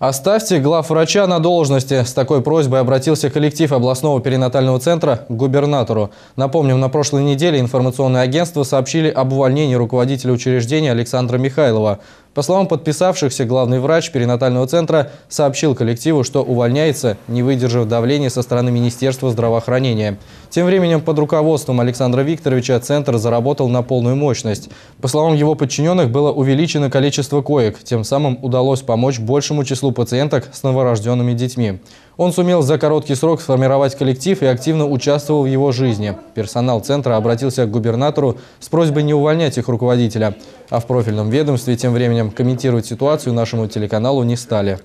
Оставьте главврача на должности. С такой просьбой обратился коллектив областного перинатального центра к губернатору. Напомним, на прошлой неделе информационные агентства сообщили об увольнении руководителя учреждения Александра Михайлова. По словам подписавшихся, главный врач перинатального центра сообщил коллективу, что увольняется, не выдержав давления со стороны Министерства здравоохранения. Тем временем под руководством Александра Викторовича центр заработал на полную мощность. По словам его подчиненных, было увеличено количество коек, тем самым удалось помочь большему числу пациенток с новорожденными детьми. Он сумел за короткий срок сформировать коллектив и активно участвовал в его жизни. Персонал центра обратился к губернатору с просьбой не увольнять их руководителя. А в профильном ведомстве тем временем комментировать ситуацию нашему телеканалу не стали.